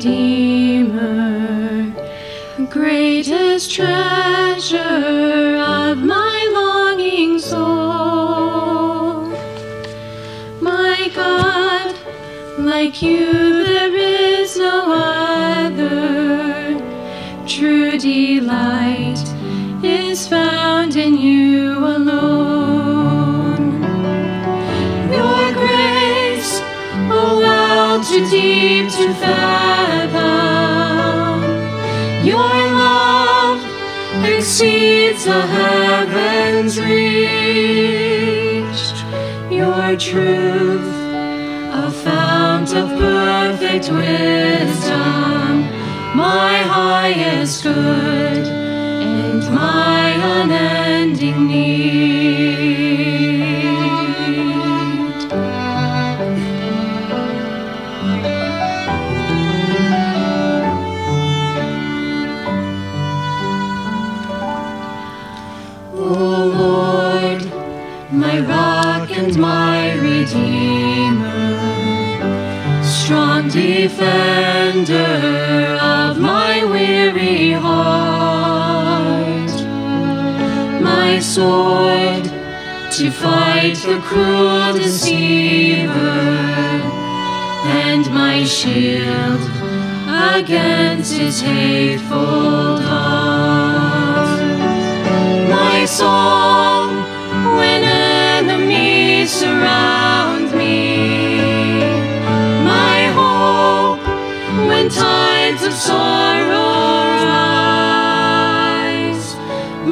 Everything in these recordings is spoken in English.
redeemer, greatest treasure of my longing soul. My God, like you there is no other. True delight too deep to fathom. Your love exceeds the heavens reached. Your truth, a fount of perfect wisdom, my highest good and my unending my rock and my redeemer, strong defender of my weary heart, my sword to fight the cruel deceiver, and my shield against his hateful dart my song tides of sorrow rise,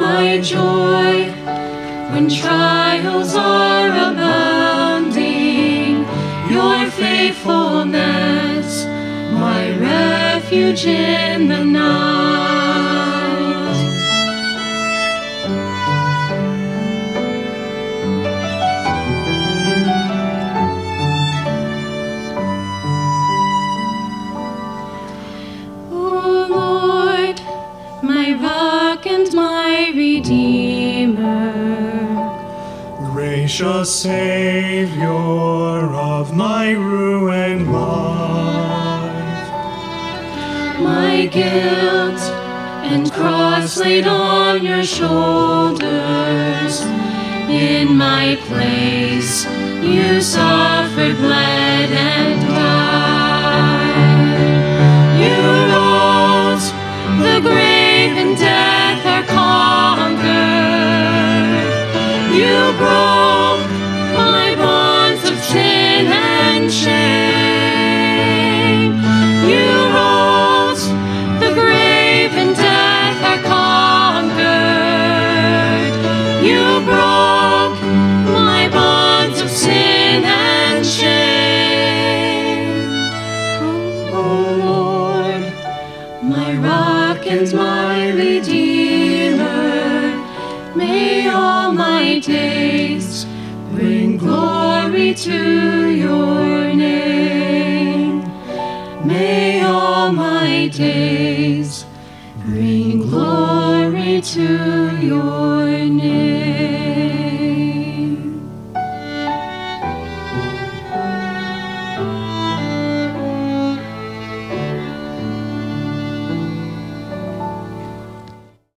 my joy when trials are abounding, your faithfulness, my refuge in the night. Gracious Savior of my ruined life, my guilt and cross laid on your shoulders. In my place, you suffered, bled, and my days bring glory to your name. May all my days bring glory to your